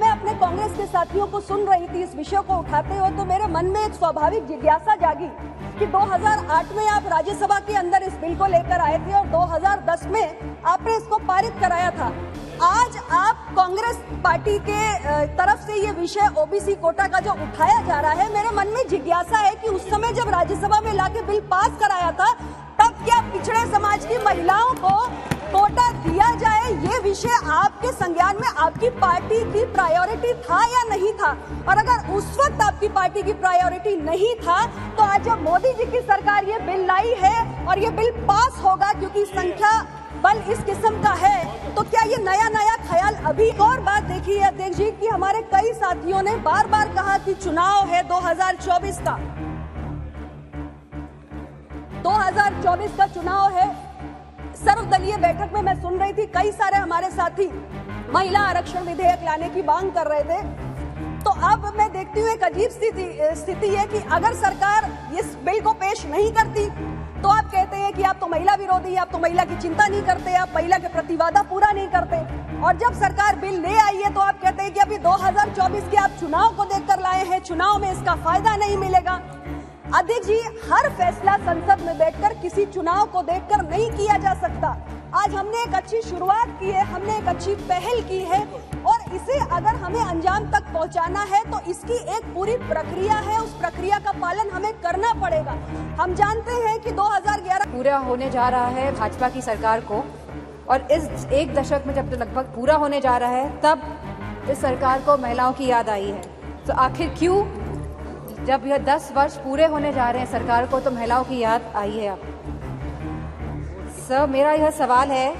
मैं अपने कांग्रेस के साथियों को सुन रही थी, इस विषय को उठाते हुए तो मेरे मन में एक स्वाभाविक जिज्ञासा जागी कि 2008 में आप राज्यसभा के अंदर इस बिल को लेकर आए थे और 2010 में आपने इसको पारित कराया था। आज आप कांग्रेस पार्टी के तरफ़ से ये विषय ओबीसी कोटा का जो उठाया जा रहा है, मेरे मन में जिज्ञासा है कि उस समय जब राज्यसभा में लाके बिल पास कराया था, तब क्या पिछड़े समाज की महिलाओं को कोटा दिया जाए, ये विषय आपके संज्ञान में आपकी पार्टी की प्रायोरिटी था या नहीं था? और अगर उस वक्त आपकी पार्टी की प्रायोरिटी नहीं था तो आज जब मोदी जी की सरकार ये बिल लाई है और ये बिल पास होगा, क्योंकि संख्या बल इस किस्म का है तो क्या ये नया नया ख्याल अभी और बात देखिए? अध्यक्ष जी, की हमारे कई साथियों ने बार बार कहा कि चुनाव है 2024 का। 2024 का चुनाव है सर्वदलीय बैठक में मैं सुन रही थी, कई सारे हमारे साथी महिला आरक्षण विधेयक लाने की मांग कर रहे थे। तो अब मैं देखती हूँ, एक अजीब स्थिति स्थिति है कि अगर सरकार इस बिल को पेश नहीं करती तो आप कहते हैं कि आप तो महिला विरोधी आप तो महिला की चिंता नहीं करते, आप महिला के प्रतिवादा पूरा नहीं करते। और जब सरकार बिल ले आई है तो आप कहते हैं कि अभी 2024 के आप चुनाव को देखकर लाए हैं, चुनाव में इसका फ़ायदा नहीं मिलेगा। अध्यक्ष जी, हर फैसला संसद में बैठकर किसी चुनाव को देखकर नहीं किया जा सकता। आज हमने एक अच्छी शुरुआत की है, हमने एक अच्छी पहल की है और इसे अगर हमें अंजाम तक पहुंचाना है तो इसकी एक पूरी प्रक्रिया है। उस प्रक्रिया का पालन हमें करना पड़ेगा। हम जानते हैं कि 2011 पूरा होने जा रहा है भाजपा की सरकार को और इस एक दशक में जब लगभग पूरा होने जा रहा है, तब इस सरकार को महिलाओं की याद आई है। तो आखिर क्यों जब यह दस वर्ष पूरे होने जा रहे हैं सरकार को तो महिलाओं की याद आई है अब सर, मेरा यह सवाल है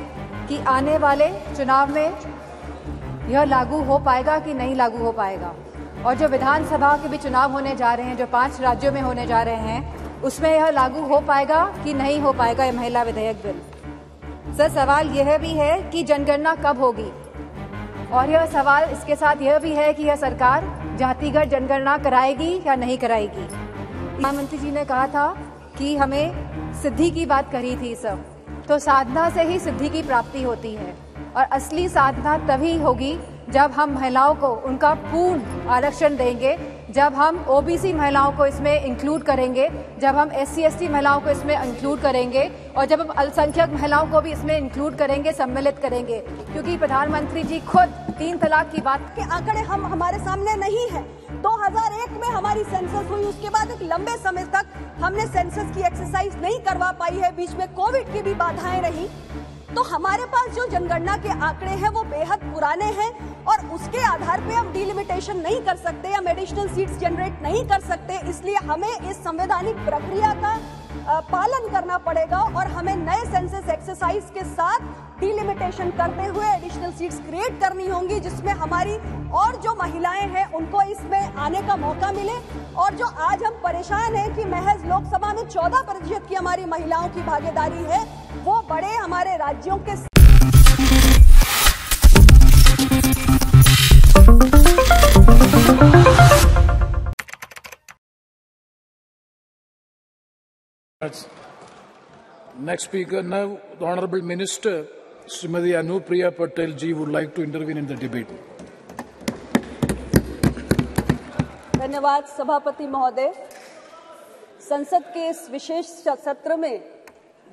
कि आने वाले चुनाव में यह लागू हो पाएगा कि नहीं लागू हो पाएगा? और जो विधानसभा के भी चुनाव होने जा रहे हैं, जो पाँच राज्यों में होने जा रहे हैं, उसमें यह लागू हो पाएगा कि नहीं हो पाएगा यह महिला विधेयक बिल? सर, सवाल यह भी है कि जनगणना कब होगी? और यह सवाल इसके साथ यह भी है कि यह सरकार जातिगत जनगणना कराएगी या नहीं कराएगी? प्रधानमंत्री जी ने कहा था कि हमें सिद्धि की बात करी थी सब तो साधना से ही सिद्धि की प्राप्ति होती है। और असली साधना तभी होगी जब हम महिलाओं को उनका पूर्ण आरक्षण देंगे, जब हम ओबीसी महिलाओं को इसमें इंक्लूड करेंगे, जब हम एस सी महिलाओं को इसमें इंक्लूड करेंगे, और जब हम अल्पसंख्यक महिलाओं को भी इसमें इंक्लूड करेंगे, सम्मिलित करेंगे। क्योंकि प्रधानमंत्री जी खुद तीन तलाक की बात के आंकड़े हम हमारे सामने नहीं है। 2001 में हमारी सेंसस हुई, उसके बाद एक लंबे समय तक हमने सेंसस की एक्सरसाइज नहीं करवा पाई है, बीच में कोविड की भी बाधाएँ रही। तो हमारे पास जो जनगणना के आंकड़े हैं, वो बेहद पुराने हैं और उसके आधार पे हम डिलिमिटेशन नहीं कर सकते हम एडिशनल सीट्स जनरेट नहीं कर सकते। इसलिए हमें इस संवैधानिक प्रक्रिया का पालन करना पड़ेगा और हमें नए सेंसेस एक्सरसाइज के साथ डिलिमिटेशन करते हुए एडिशनल सीट्स क्रिएट करनी होंगी, जिसमें हमारी और जो महिलाएँ हैं, उनको इसमें आने का मौका मिले। और जो आज हम परेशान हैं कि महज लोकसभा में 14 प्रतिशत की हमारी महिलाओं की भागीदारी है, वो बड़े हमारे राज्यों के Next speaker now, the Honorable Minister, Srimati Anupriya Patel ji would like to intervene in the debate. धन्यवाद सभापति महोदय संसद के इस विशेष सत्र में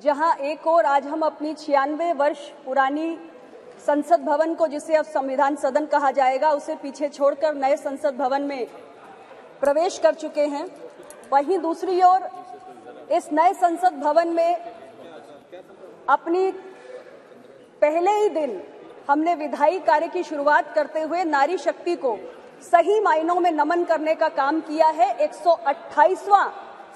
जहाँ एक और आज हम अपनी छियानवे वर्ष पुरानी संसद भवन को जिसे अब संविधान सदन कहा जाएगा उसे पीछे छोड़कर नए संसद भवन में प्रवेश कर चुके हैं वहीं दूसरी ओर इस नए संसद भवन में अपनी पहले ही दिन हमने विधायी कार्य की शुरुआत करते हुए नारी शक्ति को सही मायनों में नमन करने का काम किया है। 128वां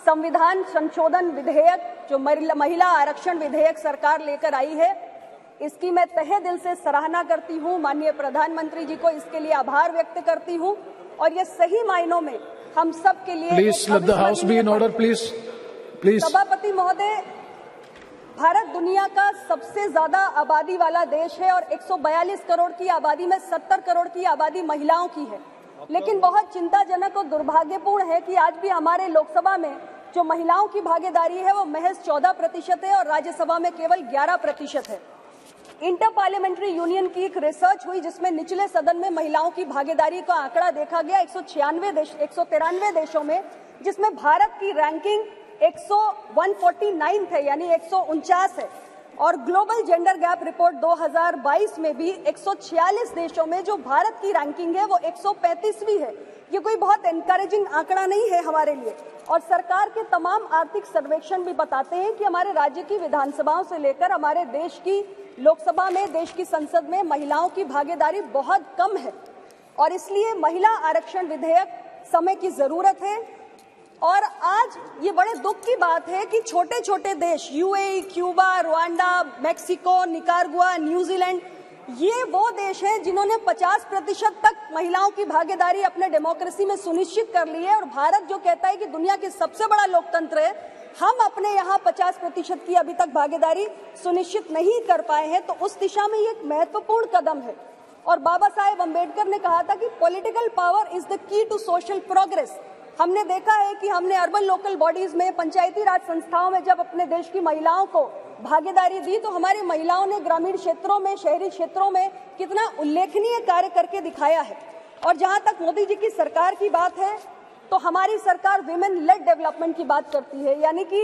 संविधान संशोधन विधेयक जो महिला आरक्षण विधेयक सरकार लेकर आई है। इसकी मैं तहे दिल से सराहना करती हूँ। माननीय प्रधानमंत्री जी को इसके लिए आभार व्यक्त करती हूँ। और ये सही मायनों में हम सब के लिए Please एक let the house be in Please. सभापति महोदय, भारत दुनिया का सबसे ज़्यादा आबादी वाला देश है और 142 करोड़ की आबादी में 70 करोड़ की आबादी महिलाओं की है लेकिन बहुत चिंताजनक और दुर्भाग्यपूर्ण है कि आज भी हमारे लोकसभा में जो महिलाओं की भागीदारी है, वो महज 14 प्रतिशत है और राज्यसभा में केवल 11 प्रतिशत है इंटर पार्लियामेंट्री यूनियन की एक रिसर्च हुई, जिसमें निचले सदन में महिलाओं की भागीदारी का आंकड़ा देखा गया, एक देश, एक देशों में, जिसमें भारत की रैंकिंग 149 थे यानी एक सौ उनचास है। और ग्लोबल जेंडर गैप रिपोर्ट 2022 में भी 146 देशों में जो भारत की रैंकिंग है, वो 135वीं है। ये कोई बहुत एनकरेजिंग आंकड़ा नहीं है हमारे लिए। और सरकार के तमाम आर्थिक सर्वेक्षण भी बताते हैं कि हमारे राज्य की विधानसभाओं से लेकर हमारे देश की लोकसभा में, देश की संसद में महिलाओं की भागीदारी बहुत कम है। और इसलिए महिला आरक्षण विधेयक समय की ज़रूरत है। और आज ये बड़े दुख की बात है कि छोटे छोटे देश, UAE, Cuba Rwanda Mexico, Nicaragua, New Zealand, ये वो देश हैं जिन्होंने 50 प्रतिशत तक महिलाओं की भागीदारी अपने डेमोक्रेसी में सुनिश्चित कर ली है और भारत जो कहता है कि दुनिया के सबसे बड़ा लोकतंत्र है, हम अपने यहाँ 50 प्रतिशत की अभी तक भागीदारी सुनिश्चित नहीं कर पाए हैं तो उस दिशा में ये एक महत्वपूर्ण कदम है। और बाबा साहेब अंबेडकर ने कहा था कि political power is the key to social progress. हमने देखा है कि हमने अर्बन लोकल बॉडीज में, पंचायती राज संस्थाओं में जब अपने देश की महिलाओं को भागीदारी दी तो हमारी महिलाओं ने ग्रामीण क्षेत्रों में, शहरी क्षेत्रों में कितना उल्लेखनीय कार्य करके दिखाया है। और जहाँ तक मोदी जी की सरकार की बात है तो हमारी सरकार विमेन लेड डेवलपमेंट की बात करती है। यानी कि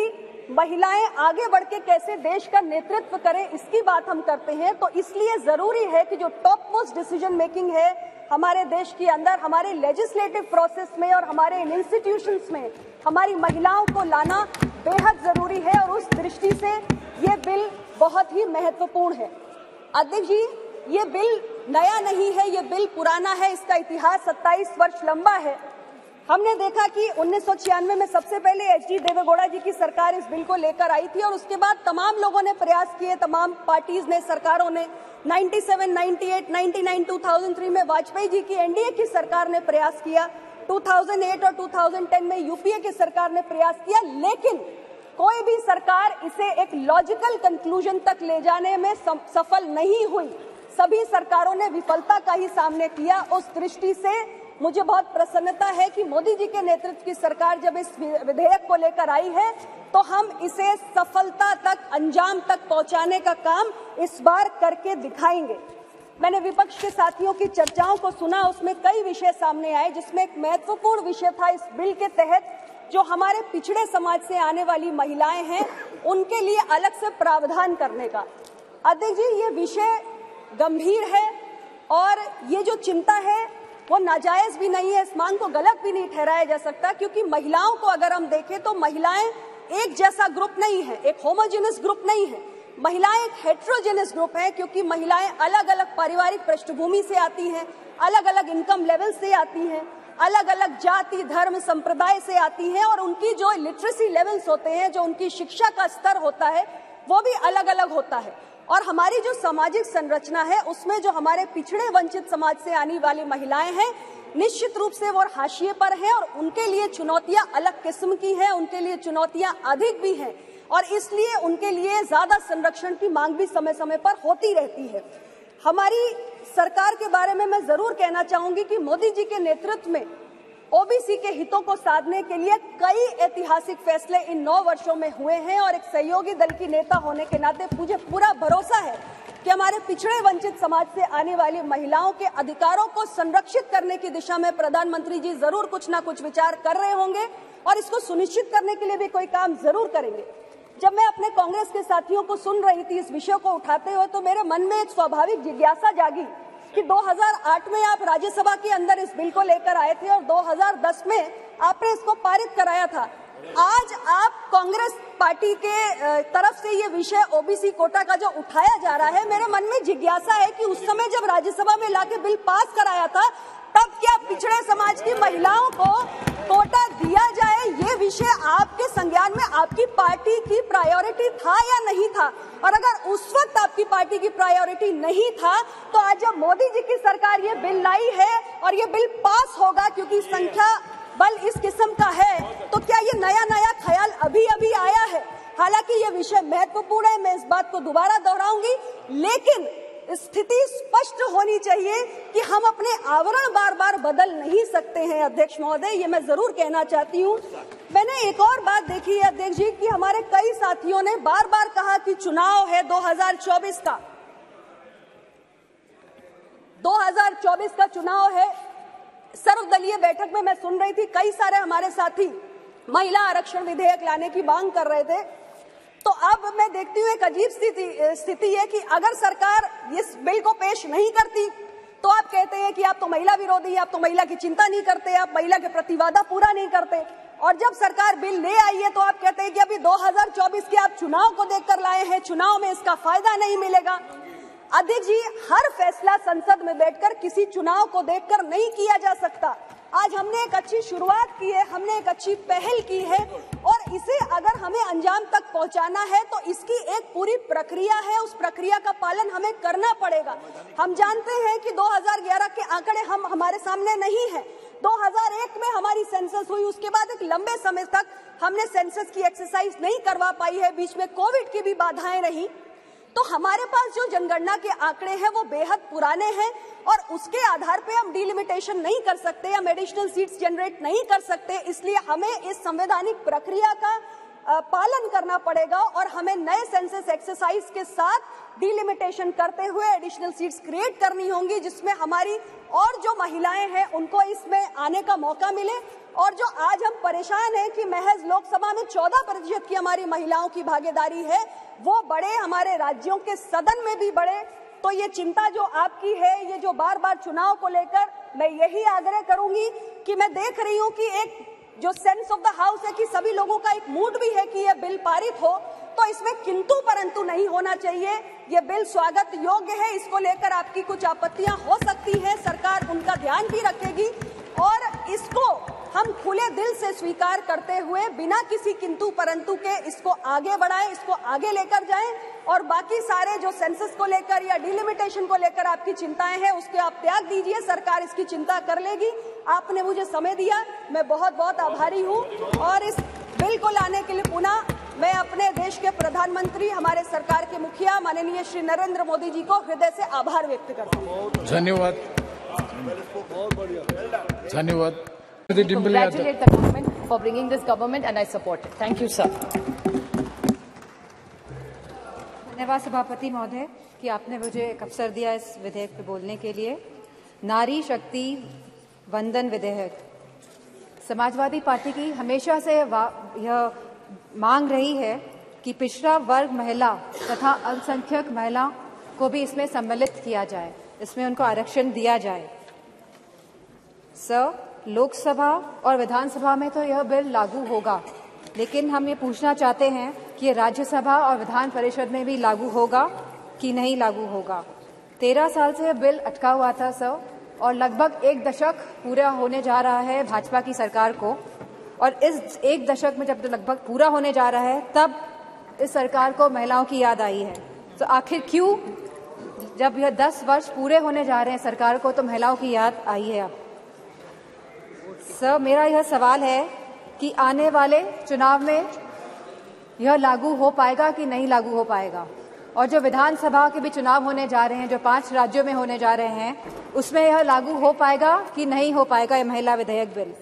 महिलाएँ आगे बढ़ के कैसे देश का नेतृत्व करें, इसकी बात हम करते हैं। तो इसलिए ज़रूरी है कि जो टॉप मोस्ट डिसीज़न मेकिंग है हमारे देश के अंदर, हमारे लेजिस्लेटिव प्रोसेस में और हमारे इंस्टीट्यूशंस में, हमारी महिलाओं को लाना बेहद ज़रूरी है और उस दृष्टि से ये बिल बहुत ही महत्वपूर्ण है। अध्यक्ष जी, ये बिल नया नहीं है, ये बिल पुराना है, इसका इतिहास 27 वर्ष लंबा है। हमने देखा कि उन्नीस सौ छियानवे में सबसे पहले एच डी देवेगौड़ा जी की सरकार इस बिल को लेकर आई थी और उसके बाद तमाम लोगों ने प्रयास किए तमाम पार्टीज़ ने सरकारों ने। 97, 98, 99, 2003 में वाजपेयी जी की एनडीए की सरकार ने प्रयास किया। 2008 और 2010 में यूपीए की सरकार ने प्रयास किया लेकिन कोई भी सरकार इसे एक लॉजिकल कंक्लूजन तक ले जाने में सफल नहीं हुई। सभी सरकारों ने विफलता का ही सामने किया उस दृष्टि से मुझे बहुत प्रसन्नता है कि मोदी जी के नेतृत्व की सरकार जब इस विधेयक को लेकर आई है तो हम इसे सफलता तक, अंजाम तक पहुँचाने का काम इस बार करके दिखाएँगे। मैंने विपक्ष के साथियों की चर्चाओं को सुना, उसमें कई विषय सामने आए, जिसमें एक महत्वपूर्ण विषय था इस बिल के तहत, जो हमारे पिछड़े समाज से आने वाली महिलाएँ हैं, उनके लिए अलग से प्रावधान करने का। अध्यक्ष जी, ये विषय गंभीर है और ये जो चिंता है वो नाजायज भी नहीं है, इस मांग को गलत भी नहीं ठहराया जा सकता, क्योंकि महिलाओं को अगर हम देखें तो महिलाएँ एक जैसा ग्रुप नहीं है, एक होमोजेनस ग्रुप नहीं है। महिलाएँ एक हेट्रोजेनस ग्रुप है, क्योंकि महिलाएँ अलग अलग पारिवारिक पृष्ठभूमि से आती हैं अलग अलग इनकम लेवल से आती हैं अलग अलग जाति, धर्म, संप्रदाय से आती हैं, और उनकी जो लिटरेसी लेवल्स होते हैं, जो उनकी शिक्षा का स्तर होता है, वो भी अलग अलग होता है। और हमारी जो सामाजिक संरचना है, उसमें जो हमारे पिछड़े वंचित समाज से आने वाली महिलाएँ हैं, निश्चित रूप से वो हाशिए पर हैं और उनके लिए चुनौतियाँ अलग किस्म की हैं, उनके लिए चुनौतियाँ अधिक भी हैं और इसलिए उनके लिए ज़्यादा संरक्षण की मांग भी समय समय पर होती रहती है। हमारी सरकार के बारे में मैं ज़रूर कहना चाहूँगी कि मोदी जी के नेतृत्व में ओबीसी के हितों को साधने के लिए कई ऐतिहासिक फैसले इन नौ वर्षों में हुए हैं और एक सहयोगी दल की नेता होने के नाते मुझे पूरा भरोसा है कि हमारे पिछड़े वंचित समाज से आने वाली महिलाओं के अधिकारों को संरक्षित करने की दिशा में प्रधानमंत्री जी ज़रूर कुछ ना कुछ विचार कर रहे होंगे और इसको सुनिश्चित करने के लिए भी कोई काम ज़रूर करेंगे। जब मैं अपने कांग्रेस के साथियों को सुन रही थी, इस विषय को उठाते हुए तो मेरे मन में एक स्वाभाविक जिज्ञासा जागी कि 2008 में आप राज्यसभा के अंदर इस बिल को लेकर आए थे और 2010 में आपने इसको पारित कराया था। आज आप कांग्रेस पार्टी के तरफ़ से ये विषय ओबीसी कोटा का जो उठाया जा रहा है, मेरे मन में जिज्ञासा है कि उस समय जब राज्यसभा में लाके बिल पास कराया था, तब क्या पिछड़े समाज की महिलाओं को कोटा दिया जाए, ये विषय आपके संज्ञान में, आपकी पार्टी की प्रायोरिटी था या नहीं था? और अगर उस वक्त आपकी पार्टी की प्रायोरिटी नहीं था तो आज जब मोदी जी की सरकार ये बिल लाई है और ये बिल पास होगा, क्योंकि संख्या बल इस किस्म का है तो क्या ये नया नया ख्याल अभी अभी आया है? हालाँकि ये विषय महत्वपूर्ण है, मैं इस बात को दोबारा दोहराऊँगी, लेकिन स्थिति स्पष्ट होनी चाहिए कि हम अपने आवरण बार बार बदल नहीं सकते हैं, अध्यक्ष महोदय, ये मैं ज़रूर कहना चाहती हूँ। मैंने एक और बात देखी है, अध्यक्ष जी, कि हमारे कई साथियों ने बार बार कहा कि चुनाव है 2024 का। 2024 का चुनाव है। सर्वदलीय बैठक में मैं सुन रही थी, कई सारे हमारे साथी महिला आरक्षण विधेयक लाने की मांग कर रहे थे। तो अब मैं देखती हूँ एक अजीब स्थिति स्थिति है कि अगर सरकार इस बिल को पेश नहीं करती तो आप कहते हैं कि आप तो महिला विरोधी आप तो महिला की चिंता नहीं करते, आप महिला के प्रतिवादा पूरा नहीं करते। और जब सरकार बिल ले आई है तो आप कहते हैं कि अभी 2024 के आप चुनाव को देखकर लाए हैं, चुनाव में इसका फ़ायदा नहीं मिलेगा। अध्यक्ष जी, हर फैसला संसद में बैठकर किसी चुनाव को देखकर नहीं किया जा सकता। आज हमने एक अच्छी शुरुआत की है, हमने एक अच्छी पहल की है इसे अगर हमें अंजाम तक पहुंचाना है तो इसकी एक पूरी प्रक्रिया है। उस प्रक्रिया का पालन हमें करना पड़ेगा। हम जानते हैं कि 2011 के आंकड़े हम, हमारे सामने नहीं है। 2001 में हमारी सेंसस हुई, उसके बाद एक लंबे समय तक हमने सेंसस की एक्सरसाइज नहीं करवा पाई है। बीच में कोविड की भी बाधाएँ रही। तो हमारे पास जो जनगणना के आंकड़े हैं, वो बेहद पुराने हैं और उसके आधार पे हम डिलिमिटेशन नहीं कर सकते हम एडिशनल सीट्स जनरेट नहीं कर सकते। इसलिए हमें इस संवैधानिक प्रक्रिया का पालन करना पड़ेगा और हमें नए सेंसस एक्सरसाइज के साथ डिलिमिटेशन करते हुए एडिशनल सीट्स क्रिएट करनी होंगी, जिसमें हमारी और जो महिलाएँ हैं, उनको इसमें आने का मौका मिले और जो आज हम परेशान हैं कि महज लोकसभा में 14 प्रतिशत की हमारी महिलाओं की भागीदारी है, वो बड़े हमारे राज्यों के सदन में भी बढ़े तो ये चिंता जो आपकी है, ये जो बार बार चुनाव को लेकर मैं यही आग्रह करूँगी कि मैं देख रही हूँ कि एक जो सेंस ऑफ़ द हाउस है कि सभी लोगों का एक मूड भी है कि यह बिल पारित हो तो इसमें किंतु परंतु नहीं होना चाहिए। ये बिल स्वागत योग्य है, इसको लेकर आपकी कुछ आपत्तियाँ हो सकती हैं, सरकार उनका ध्यान भी रखेगी। और इसको खुले दिल से स्वीकार करते हुए बिना किसी किंतु परंतु के इसको आगे बढ़ाएँ, इसको आगे लेकर जाएँ और बाकी सारे जो सेंसस को लेकर या डिलिमिटेशन को लेकर आपकी चिंताएँ हैं, उसके आप त्याग दीजिए, सरकार इसकी चिंता कर लेगी। आपने मुझे समय दिया, मैं बहुत बहुत आभारी हूँ और इस बिल को लाने के लिए पुनः मैं अपने देश के प्रधानमंत्री, हमारे सरकार के मुखिया, माननीय श्री नरेंद्र मोदी जी को हृदय से आभार व्यक्त करता हूँ। धन्यवाद। धन्यवाद। Congratulate the government for bringing this government and I support it. Thank you, sir. धन्यवाद सभापति महोदय कि आपने मुझे एक अवसर दिया इस विधेयक पे बोलने के लिए नारी शक्ति वंदन विधेयक समाजवादी पार्टी की हमेशा से यह मांग रही है कि पिछड़ा वर्ग महिला तथा अल्पसंख्यक महिला को भी इसमें सम्मिलित किया जाए इसमें उनको आरक्षण दिया जाए सर लोकसभा और विधानसभा में तो यह बिल लागू होगा। लेकिन हम ये पूछना चाहते हैं कि ये राज्यसभा और विधान परिषद में भी लागू होगा कि नहीं लागू होगा? तेरह साल से बिल अटका हुआ था सर, और लगभग एक दशक पूरा होने जा रहा है भाजपा की सरकार को। और इस एक दशक में जब लगभग पूरा होने जा रहा है, तब इस सरकार को महिलाओं की याद आई है। तो आखिर क्यों? जब यह दस वर्ष पूरे होने जा रहे हैं सरकार को तो महिलाओं की याद आई है अब। सर मेरा यह सवाल है कि आने वाले चुनाव में यह लागू हो पाएगा कि नहीं लागू हो पाएगा? और जो विधानसभा के भी चुनाव होने जा रहे हैं, जो पाँच राज्यों में होने जा रहे हैं, उसमें यह लागू हो पाएगा कि नहीं हो पाएगा यह महिला विधेयक बिल?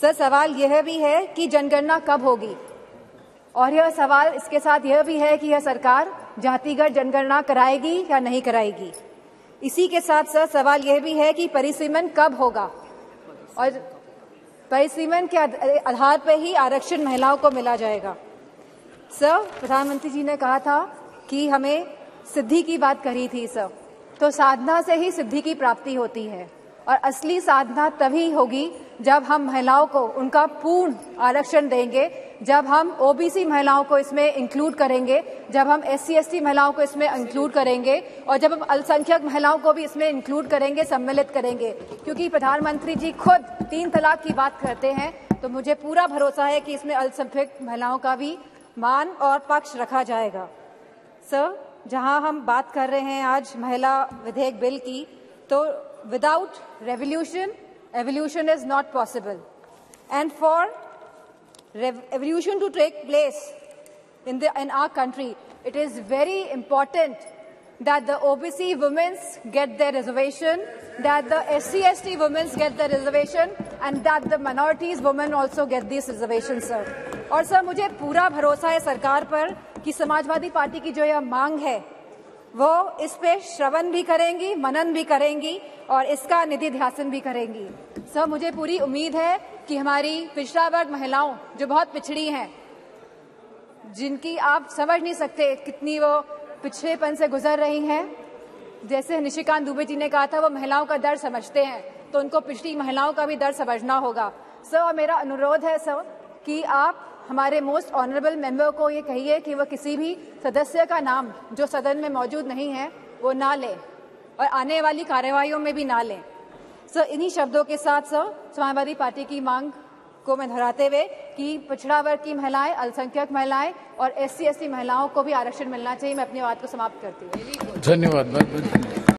सर सवाल यह भी है कि जनगणना कब होगी? और यह सवाल इसके साथ यह भी है कि यह सरकार जातिगत जनगणना कराएगी या नहीं कराएगी? इसी के साथ सर सवाल यह भी है कि परिसीमन कब होगा? और परिसीमन के आधार पर ही आरक्षण महिलाओं को मिला जाएगा। सर, प्रधानमंत्री जी ने कहा था कि हमें सिद्धि की बात करी थी, सर। तो साधना से ही सिद्धि की प्राप्ति होती है। और असली साधना तभी होगी जब हम महिलाओं को उनका पूर्ण आरक्षण देंगे जब हम ओबीसी महिलाओं को इसमें इंक्लूड करेंगे जब हम एस सी महिलाओं को इसमें इंक्लूड करेंगे और जब हम अल्पसंख्यक महिलाओं को भी इसमें इंक्लूड करेंगे सम्मिलित करेंगे। क्योंकि प्रधानमंत्री जी खुद तीन तलाक की बात करते हैं तो मुझे पूरा भरोसा है कि इसमें अल्पसंख्यक महिलाओं का भी मान और पक्ष रखा जाएगा। सर जहाँ हम बात कर रहे हैं आज महिला विधेयक बिल की तो without revolution, evolution is not possible. And for evolution to take place in, the, in our country, it is very important that the OBC women get their reservation, that the SC, ST women get their reservation, and that the minorities women also get these reservations, sir. और sir मुझे पूरा भरोसा है सरकार पर कि Samajwadi party की जो यह मांग है वो इस पे श्रवण भी करेंगी, मनन भी करेंगी और इसका निधि ध्यासन भी करेंगी। सर, मुझे पूरी उम्मीद है कि हमारी पिछड़ा वर्ग महिलाओं, जो बहुत पिछड़ी हैं, जिनकी आप समझ नहीं सकते कितनी वो पिछड़ेपन से गुजर रही हैं। जैसे निशिकांत दुबे जी ने कहा था, वो महिलाओं का दर्द समझते हैं तो उनको पिछड़ी महिलाओं का भी दर्द समझना होगा। सर, और मेरा अनुरोध है, सर, कि आप हमारे मोस्ट ऑनरेबल मेंबर को ये कहिए कि वो किसी भी सदस्य का नाम जो सदन में मौजूद नहीं है, वो ना लें और आने वाली कार्यवाही में भी ना लें। सर इन्हीं शब्दों के साथ सर समाजवादी पार्टी की मांग को मैं दोहराते हुए कि पिछड़ा वर्ग की महिलाएँ, अल्पसंख्यक महिलाएँ और एस सी महिलाओं को भी आरक्षण मिलना चाहिए। मैं अपनी बात को समाप्त करती हूँ। धन्यवाद।